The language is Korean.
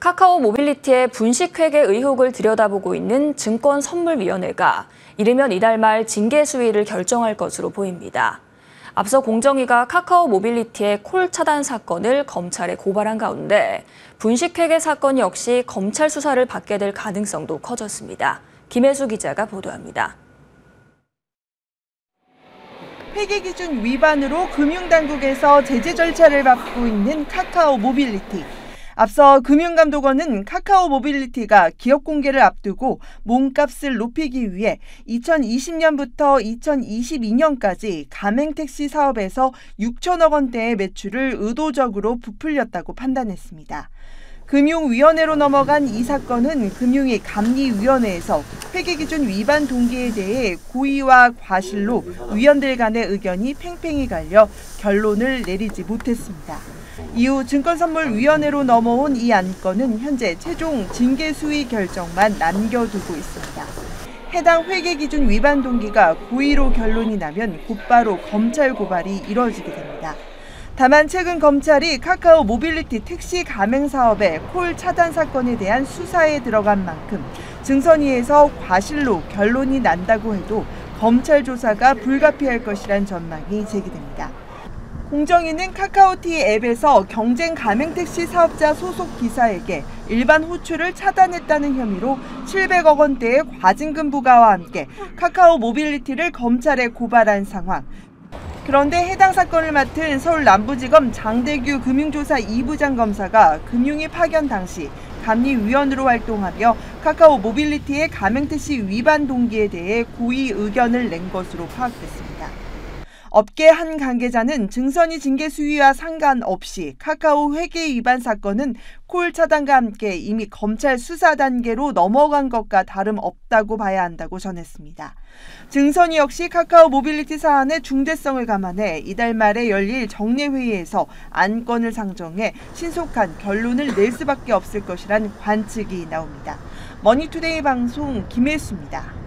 카카오 모빌리티의 분식회계 의혹을 들여다보고 있는 증권선물위원회가 이르면 이달 말 징계 수위를 결정할 것으로 보입니다. 앞서 공정위가 카카오 모빌리티의 콜 차단 사건을 검찰에 고발한 가운데 분식회계 사건 역시 검찰 수사를 받게 될 가능성도 커졌습니다. 김혜수 기자가 보도합니다. 회계 기준 위반으로 금융당국에서 제재 절차를 밟고 있는 카카오 모빌리티. 앞서 금융감독원은 카카오 모빌리티가 기업 공개를 앞두고 몸값을 높이기 위해 2020년부터 2022년까지 가맹택시 사업에서 6천억 원대의 매출을 의도적으로 부풀렸다고 판단했습니다. 금융위원회로 넘어간 이 사건은 금융위 감리위원회에서 회계기준 위반 동기에 대해 고의와 과실로 위원들 간의 의견이 팽팽히 갈려 결론을 내리지 못했습니다. 이후 증권선물위원회로 넘어온 이 안건은 현재 최종 징계 수위 결정만 남겨두고 있습니다. 해당 회계 기준 위반 동기가 고의로 결론이 나면 곧바로 검찰 고발이 이뤄지게 됩니다. 다만 최근 검찰이 카카오 모빌리티 택시 가맹 사업의 콜 차단 사건에 대한 수사에 들어간 만큼 증선위에서 과실로 결론이 난다고 해도 검찰 조사가 불가피할 것이란 전망이 제기됩니다. 공정위는 카카오티 앱에서 경쟁 가맹택시 사업자 소속 기사에게 일반 호출을 차단했다는 혐의로 700억 원대의 과징금 부과와 함께 카카오 모빌리티를 검찰에 고발한 상황. 그런데 해당 사건을 맡은 서울 남부지검 장대규 금융조사 2부장 검사가 금융위 파견 당시 감리위원으로 활동하며 카카오 모빌리티의 가맹택시 위반 동기에 대해 고의 의견을 낸 것으로 파악됐습니다. 업계 한 관계자는 증선위 징계 수위와 상관없이 카카오 회계 위반 사건은 콜 차단과 함께 이미 검찰 수사 단계로 넘어간 것과 다름없다고 봐야 한다고 전했습니다. 증선위 역시 카카오 모빌리티 사안의 중대성을 감안해 이달 말에 열릴 정례회의에서 안건을 상정해 신속한 결론을 낼 수밖에 없을 것이란 관측이 나옵니다. 머니투데이 방송 김혜수입니다.